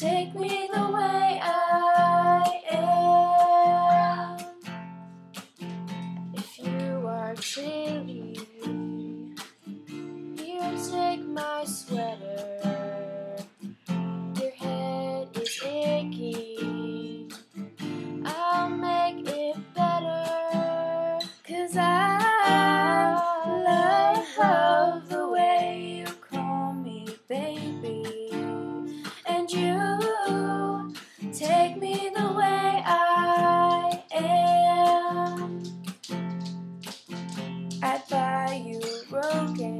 Take me the way I am. If you are chilly, here take my sweater. Your head is aching. I'll make it better. Cause I me the way I am. I'd buy you Rogaine